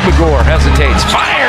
Magmagor hesitates, Fire!